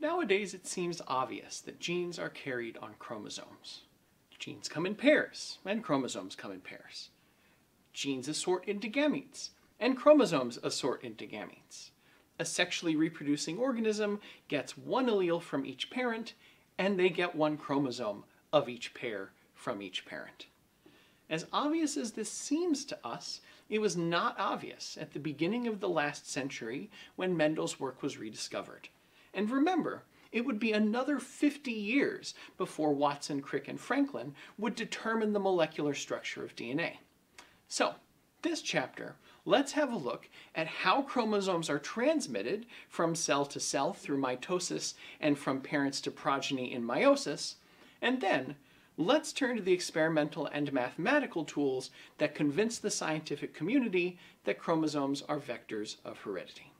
Nowadays it seems obvious that genes are carried on chromosomes. Genes come in pairs, and chromosomes come in pairs. Genes assort into gametes, and chromosomes assort into gametes. A sexually reproducing organism gets one allele from each parent, and they get one chromosome of each pair from each parent. As obvious as this seems to us, it was not obvious at the beginning of the last century when Mendel's work was rediscovered. And remember, it would be another 50 years before Watson, Crick, and Franklin would determine the molecular structure of DNA. So, this chapter, let's have a look at how chromosomes are transmitted from cell to cell through mitosis and from parents to progeny in meiosis, and then let's turn to the experimental and mathematical tools that convince the scientific community that chromosomes are vectors of heredity.